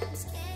Sometimes